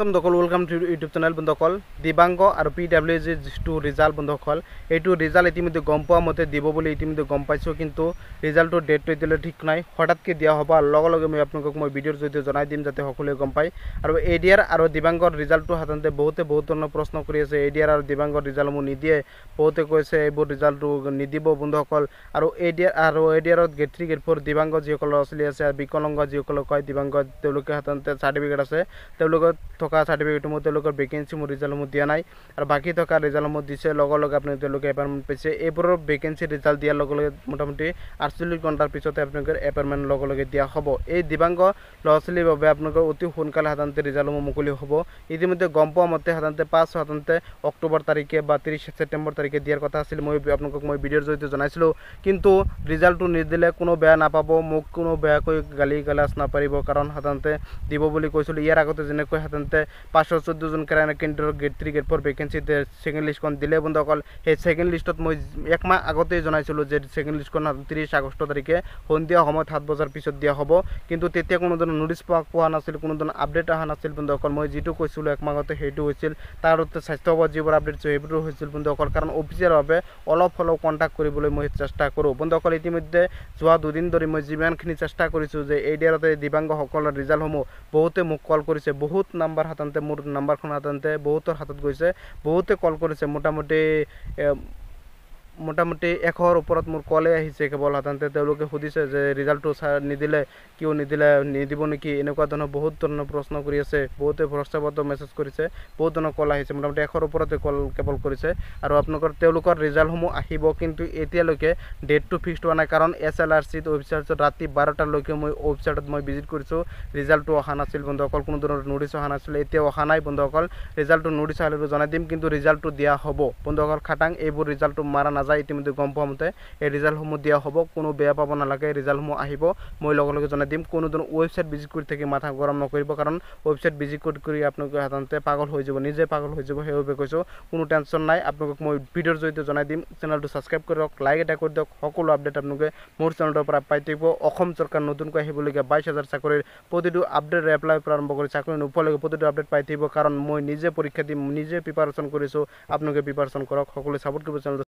বন্ধুসকল welcome to YouTube channel বন্ধুসকল। দিবাংগ আৰু পি ডাব্লিউ জি যিটো ৰিজাল্ট বন্ধুসকল এইটো ৰিজাল্ট ইতিমধ্যে গম পোৱা মতে দিব বুলি ইতিমধ্যে গম পাইছোঁ কিন্তু ৰিজাল্টৰ ডেটটো এতিয়ালৈ ঠিক নাই। হঠাৎকৈ দিয়া হ'ব আৰু লগে লগে মই আপোনালোকক মই ভিডিঅ'ৰ জৰিয়তে জনাই দিম যাতে সকলোৱে গম পায়। আৰু এ ডি আৰ আৰু দিবাংগৰ ৰিজাল্টটো সাধাৰণতে বহুতে বহুত ধৰণৰ প্ৰশ্ন কৰি আছে। এ ডি আৰ আৰু দিবাংগৰ ৰিজাল্টসমূহ নিদিয়ে। বহুতে কৈছে এইবোৰ ৰিজাল্টটো নিদিব বন্ধুসকল। আৰু এ ডি আৰ আৰু এ ডি আৰত গেট থ্ৰী গেট ফ'ৰ দিবাংগ যিসকল ল'ৰা ছোৱালী আছে বিকলাংগ যিসকলক কয় দিবাংগ তেওঁলোকে সাধাৰণতে চাৰ্টিফিকেট আছে। তেওঁলোকৰ থকা চাৰ্টিফিকেটসমূহ তেওঁলোকৰ ভেকেঞ্চিসমূহ ৰিজাল্টসমূহ দিয়া নাই। আৰু বাকী থকা ৰিজাল্টসমূহ দিছে লগে লগে আপুনি তেওঁলোকে এপইণ্টমেণ্ট পাইছে। এইবোৰৰ ভেকেঞ্চি ৰিজাল্ট দিয়াৰ লগে লগে মোটামুটি আঠচল্লিছ ঘণ্টাৰ পিছতে আপোনালোকৰ এপইণ্টমেণ্ট লগে লগে দিয়া হ'ব। এই দিবাংগ ল'ৰা ছোৱালীৰ বাবে আপোনালোকৰ অতি সোনকালে সাধাৰণতে ৰিজাল্টসমূহ মুকলি হ'ব। ইতিমধ্যে গম পোৱা মতে সাধাৰণতে পাঁচ সাধাৰণতে অক্টোবৰ তাৰিখে বা ত্ৰিছ ছেপ্টেম্বৰ তাৰিখে দিয়াৰ কথা আছিল। মই আপোনালোকক মই ভিডিঅ'ৰ জৰিয়তে জনাইছিলোঁ। কিন্তু ৰিজাল্টটো নিদিলে কোনো বেয়া নাপাব মোক কোনো বেয়াকৈ গালি গালাজ নাপাৰিব। কাৰণ সাধাৰণতে দিব বুলি কৈছিলোঁ। ইয়াৰ আগতে যেনেকৈ সাধাৰণতে পাঁচশ চৈধ্যজন কাৰণে কেন্দ্ৰৰ গেট থ্ৰী গেট ফ'ৰ ভেকেঞ্চিতে ছেকেণ্ড লিষ্টখন দিলে বন্ধুসকল সেই ছেকেণ্ড লিষ্টত মই একমাহ আগতেই জনাইছিলোঁ যে ছেকেণ্ড লিষ্টখন ত্ৰিছ আগষ্ট তাৰিখে সন্ধিয়া সময়ত সাত বজাৰ পিছত দিয়া হ'ব। কিন্তু তেতিয়া কোনো ধৰণৰ নটিছ পোৱা পোৱা নাছিল কোনো ধৰণৰ আপডেট অহা নাছিল বন্ধুসকল মই যিটো কৈছিলোঁ একমাহ আগতে সেইটো হৈছিল। তাৰ স্বাস্থ্যসেৱা যিবোৰ আপডেট সেইবোৰো হৈছিল বন্ধুসকল কাৰণ অফিচিয়েলভাৱে অলপ হ'লেও কণ্টেক্ট কৰিবলৈ মই চেষ্টা কৰোঁ। বন্ধুসকল ইতিমধ্যে যোৱা দুদিন ধৰি মই যিমানখিনি চেষ্টা কৰিছোঁ যে এই ডেৰতে দিব্যাংগসকলৰ ৰিজাল্টসমূহ বহুতে মোক কল কৰিছে। বহুত নাম্বাৰ সাধাৰণতে মোৰ নাম্বাৰখন সাধাৰণতে বহুতৰ হাতত গৈছে বহুতে কল কৰিছে মোটামুটি মোটামুটি এশৰ ওপৰত মোৰ কলে আহিছে কেৱল সাধাৰণতে তেওঁলোকে সুধিছে যে ৰিজাল্টটো চাই নিদিলে কিয় নিদিলে নিদিব নেকি এনেকুৱা ধৰণৰ বহুত ধৰণৰ প্ৰশ্ন কৰি আছে বহুতে হোৱাটছএপতো মেছেজ কৰিছে বহুত ধৰণৰ কল আহিছে মোটামুটি এশৰ ওপৰতে কল কেৱল কৰিছে। আৰু আপোনালোকৰ তেওঁলোকৰ ৰিজাল্টসমূহ আহিব কিন্তু এতিয়ালৈকে ডেটটো ফিক্সড হোৱা নাই কাৰণ এছ এল আৰ চিত ৱেবছাইটত ৰাতি বাৰটালৈকে মই ৱেবছাইটত মই ভিজিট কৰিছোঁ ৰিজাল্টটো অহা নাছিল বন্ধুসকল কোনো ধৰণৰ নটিছ অহা নাছিল এতিয়াও অহা নাই বন্ধুসকল ৰিজাল্টটো নটিছ আহিলেও জনাই দিম কিন্তু ৰিজাল্টটো দিয়া হ'ব। বন্ধুসকল খাটাং এইবোৰ ৰিজাল্টটো মাৰা নাযায়। ইতিমধ্যে গম পোৱা মতে এই ৰিজাল্টসমূহ দিয়া হ'ব কোনো বেয়া পাব নালাগে ৰিজাল্টসমূহ আহিব। মই লগে লগে জনাই দিম কোনো ধৰণৰ ৱেবছাইট ভিজিট কৰি থাকি মাথা গৰম নকৰিব কাৰণ ৱেবছাইট ভিজিট কৰি কৰি আপোনালোকে সাধাৰণতে পাগল হৈ যাব নিজে পাগল হৈ যাব সেইবাবে কৈছোঁ কোনো টেনশ্যন নাই। আপোনালোকক মই ভিডিঅ'ৰ জৰিয়তে জনাই দিম। চেনেলটো ছাবস্ক্ৰাইব কৰি দিয়ক লাইক এটা কৰি দিয়ক সকলো আপডেট আপোনালোকে মোৰ চেনেলৰ পৰা পাই থাকিব। অসম চৰকাৰ নতুনকৈ আহিবলগীয়া বাইছ হাজাৰ চাকৰিৰ প্ৰতিটো আপডেট এপ্লাই আৰম্ভ কৰি চাকৰি নোপোৱালৈকে প্ৰতিটো আপডেট পাই থাকিব কাৰণ মই নিজে পৰীক্ষা দিম নিজে প্ৰিপাৰেশ্যন কৰিছোঁ। আপোনালোকে প্ৰিপাৰেশ্যন কৰক সকলোৱে ছাপোৰ্ট কৰিব চেনেলটো।